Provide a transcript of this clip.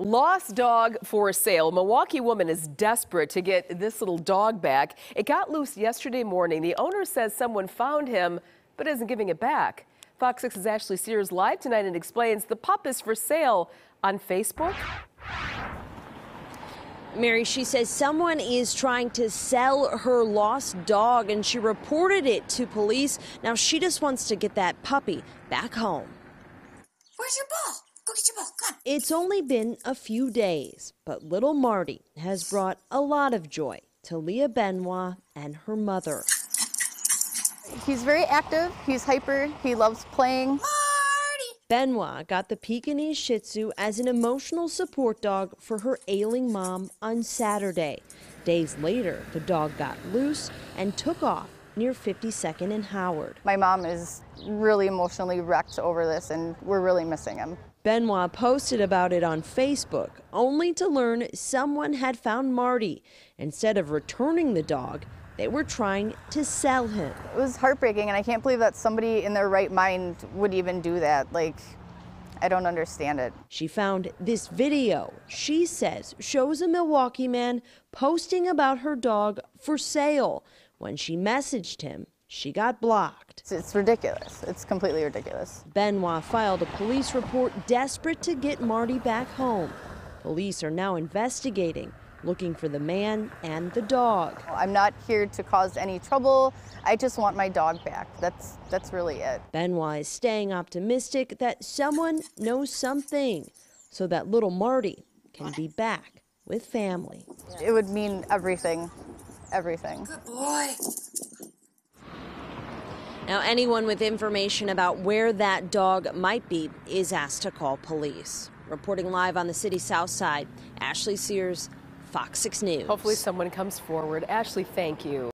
Lost dog for sale. Milwaukee woman is desperate to get this little dog back. It got loose yesterday morning. The owner says someone found him but isn't giving it back. Fox 6's Ashley Sears live tonight and explains the pup is for sale on Facebook. Mary, she says someone is trying to sell her lost dog and she reported it to police. Now she just wants to get that puppy back home. Where's your ball? Go get your ball. Come on. It's only been a few days, but little Marty has brought a lot of joy to Leah Benoit and her mother. He's very active, he's hyper, he loves playing. Marty! Benoit got the Pekingese Shih Tzu as an emotional support dog for her ailing mom on Saturday. Days later, the dog got loose and took off near 52nd and Howard. My mom is really emotionally wrecked over this, and we're really missing him. Benoit posted about it on Facebook, only to learn someone had found Marty. Instead of returning the dog, they were trying to sell him. It was heartbreaking, and I can't believe that somebody in their right mind would even do that. Like, I don't understand it. She found this video, she says, shows a Milwaukee man posting about her dog for sale. When she messaged him, she got blocked. It's, it's ridiculous. It's completely ridiculous. Benoit filed a police report desperate to get Marty back home. Police are now investigating, looking for the man and the dog. I'm not here to cause any trouble. I just want my dog back. That's that's really it. Benoit is staying optimistic that someone knows something so that little Marty can be back with family. It would mean everything. Everything. Good boy. Now, anyone with information about where that dog might be is asked to call police. Reporting live on the city's south side, Ashley Sears, Fox 6 News. Hopefully someone comes forward. Ashley, thank you.